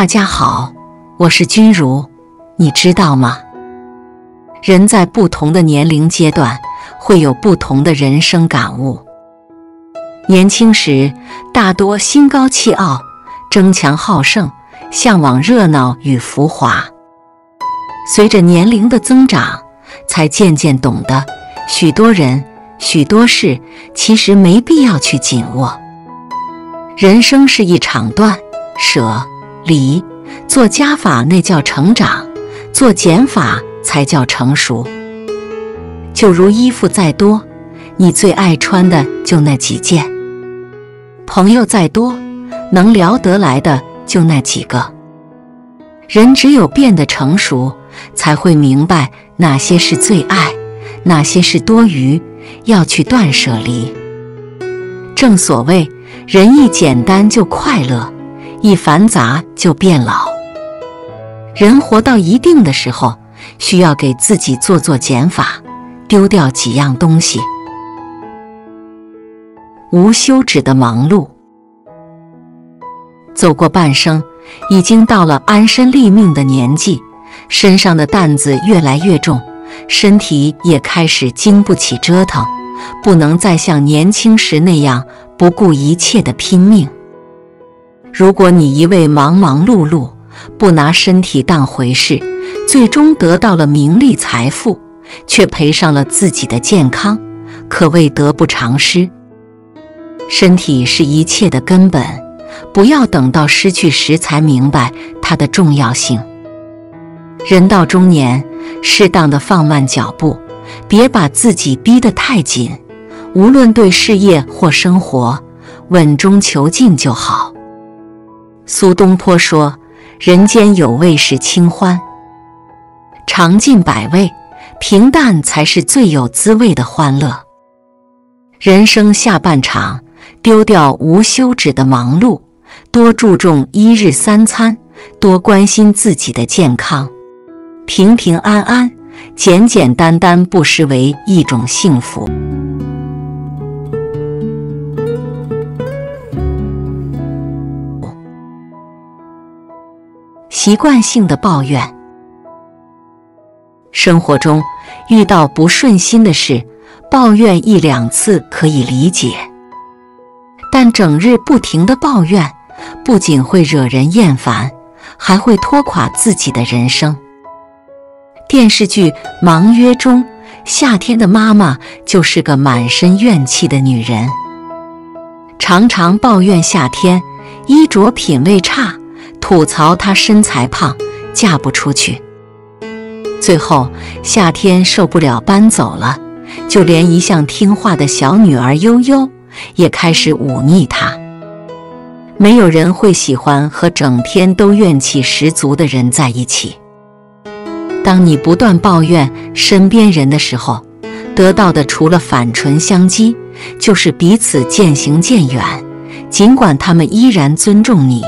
大家好，我是君如，你知道吗？人在不同的年龄阶段会有不同的人生感悟。年轻时大多心高气傲、争强好胜，向往热闹与浮华。随着年龄的增长，才渐渐懂得，许多人、许多事其实没必要去紧握。人生是一场断舍离，做加法那叫成长，做减法才叫成熟。就如衣服再多，你最爱穿的就那几件；朋友再多，能聊得来的就那几个。人只有变得成熟，才会明白哪些是最爱，哪些是多余，要去断舍离。正所谓，人一简单就快乐，一繁杂就变老。人活到一定的时候，需要给自己做做减法，丢掉几样东西。无休止的忙碌，走过半生。已经到了安身立命的年纪，身上的担子越来越重，身体也开始经不起折腾，不能再像年轻时那样不顾一切的拼命。如果你一味忙忙碌碌，不拿身体当回事，最终得到了名利财富，却赔上了自己的健康，可谓得不偿失。身体是一切的根本。不要等到失去时才明白它的重要性。人到中年，适当的放慢脚步，别把自己逼得太紧。无论对事业或生活，稳中求进就好。苏东坡说：“人间有味是清欢，尝尽百味，平淡才是最有滋味的欢乐。”人生下半场，丢掉无休止的忙碌。多注重一日三餐，多关心自己的健康，平平安安、简简单单，不失为一种幸福。习惯性的抱怨，生活中遇到不顺心的事，抱怨一两次可以理解，但整日不停的抱怨。不仅会惹人厌烦，还会拖垮自己的人生。电视剧《盲约》中，夏天的妈妈就是个满身怨气的女人，常常抱怨夏天衣着品味差，吐槽她身材胖，嫁不出去。最后，夏天受不了搬走了，就连一向听话的小女儿悠悠也开始忤逆她。没有人会喜欢和整天都怨气十足的人在一起。当你不断抱怨身边人的时候，得到的除了反唇相讥，就是彼此渐行渐远。尽管他们依然尊重你，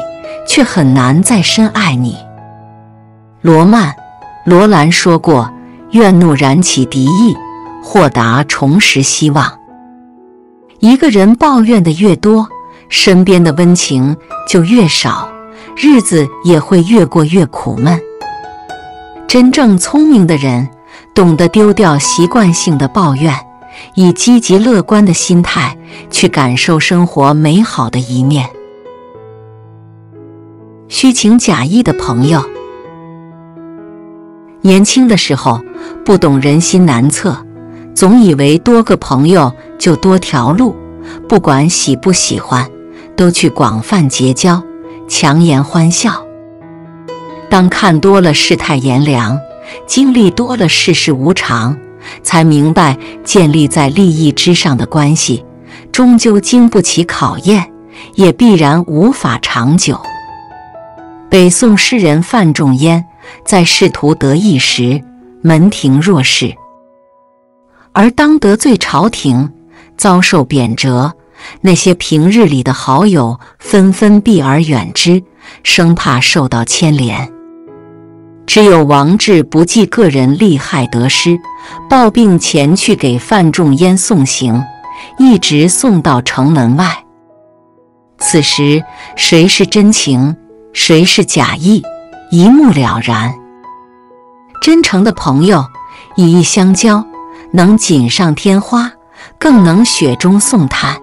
却很难再深爱你。罗曼·罗兰说过：“怨怒燃起敌意，豁达重拾希望。”一个人抱怨的越多，身边的温情就越少，日子也会越过越苦闷。真正聪明的人懂得丢掉习惯性的抱怨，以积极乐观的心态去感受生活美好的一面。虚情假意的朋友，年轻的时候不懂人心难测，总以为多个朋友就多条路，不管喜不喜欢。都去广泛结交，强颜欢笑。当看多了世态炎凉，经历多了世事无常，才明白建立在利益之上的关系，终究经不起考验，也必然无法长久。北宋诗人范仲淹在仕途得意时，门庭若市；而当得罪朝廷，遭受贬谪。那些平日里的好友纷纷避而远之，生怕受到牵连。只有王志不计个人利害得失，抱病前去给范仲淹送行，一直送到城门外。此时谁是真情，谁是假意，一目了然。真诚的朋友，以意相交，能锦上添花，更能雪中送炭。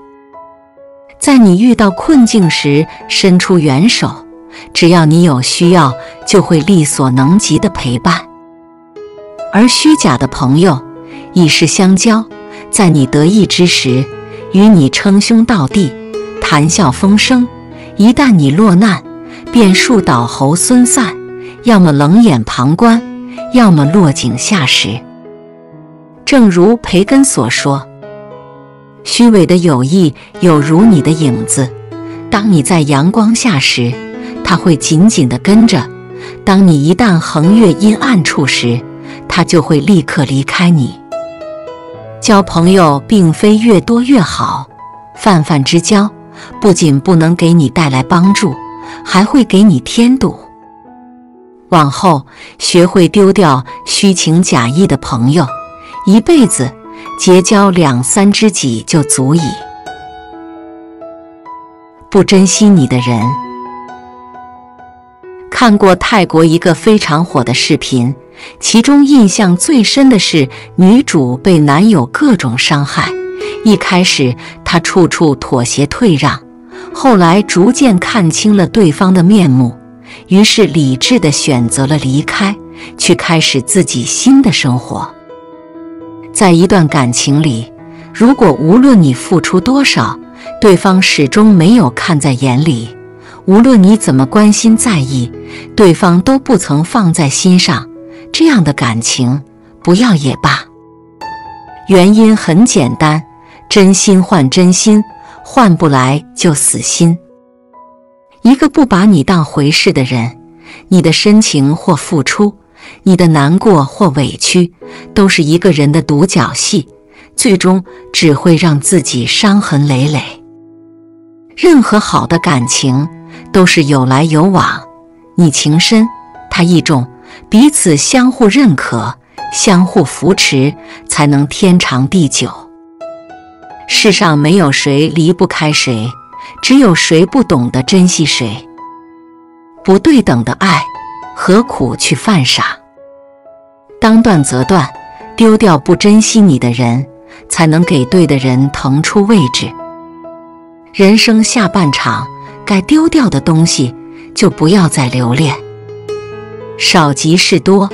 在你遇到困境时，伸出援手，只要你有需要，就会力所能及的陪伴。而虚假的朋友，以势相交，在你得意之时，与你称兄道弟，谈笑风生；一旦你落难，便树倒猢狲散，要么冷眼旁观，要么落井下石。正如培根所说：“虚伪的友谊有如你的影子，当你在阳光下时，它会紧紧地跟着；当你一旦横越阴暗处时，它就会立刻离开你。”交朋友并非越多越好，泛泛之交不仅不能给你带来帮助。还会给你添堵。往后学会丢掉虚情假意的朋友，一辈子结交两三知己就足矣。不珍惜你的人，看过泰国一个非常火的视频，其中印象最深的是女主被男友各种伤害，一开始她处处妥协退让。后来逐渐看清了对方的面目，于是理智地选择了离开，去开始自己新的生活。在一段感情里，如果无论你付出多少，对方始终没有看在眼里；无论你怎么关心在意，对方都不曾放在心上，这样的感情不要也罢。原因很简单，真心换真心。换不来就死心。一个不把你当回事的人，你的深情或付出，你的难过或委屈，都是一个人的独角戏，最终只会让自己伤痕累累。任何好的感情都是有来有往，你情深，他意重，彼此相互认可，相互扶持，才能天长地久。世上没有谁离不开谁，只有谁不懂得珍惜谁。不对等的爱，何苦去犯傻？当断则断，丢掉不珍惜你的人，才能给对的人腾出位置。人生下半场，该丢掉的东西就不要再留恋。少即是多，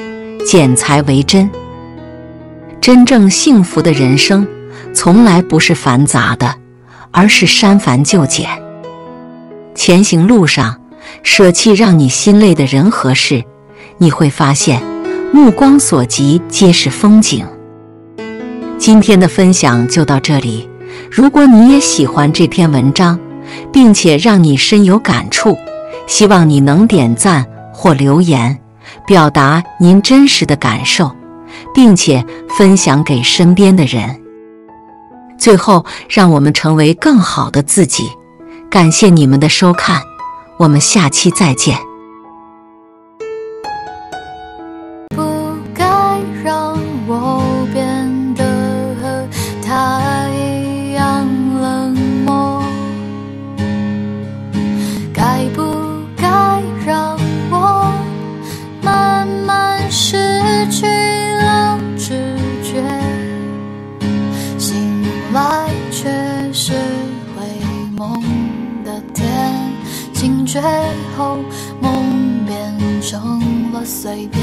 捡才为真。真正幸福的人生。从来不是繁杂的，而是删繁就简。前行路上，舍弃让你心累的人和事，你会发现，目光所及皆是风景。今天的分享就到这里。如果你也喜欢这篇文章，并且让你深有感触，希望你能点赞或留言，表达您真实的感受，并且分享给身边的人。最后，让我们成为更好的自己。感谢你们的收看，我们下期再见。最后，梦变成了碎片，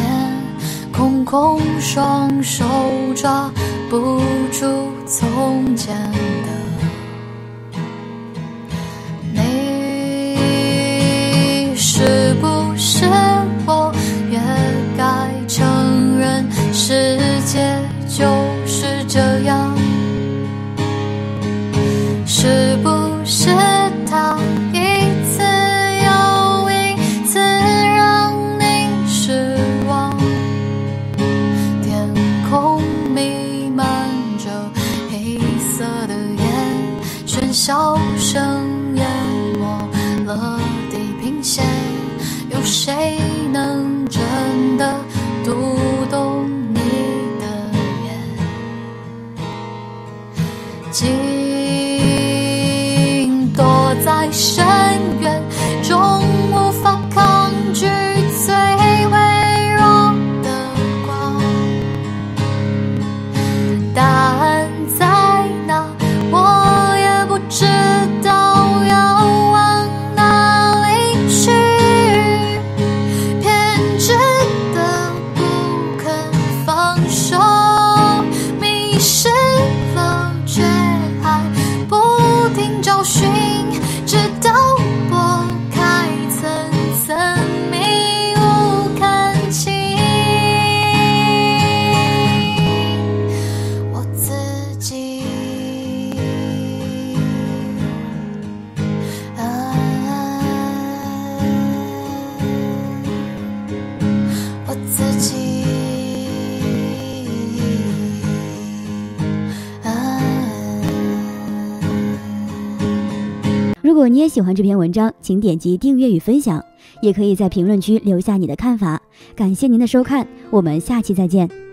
空空双手抓不住从前。笑声淹没了地平线，有谁你也喜欢这篇文章，请点击订阅与分享，也可以在评论区留下你的看法。感谢您的收看，我们下期再见。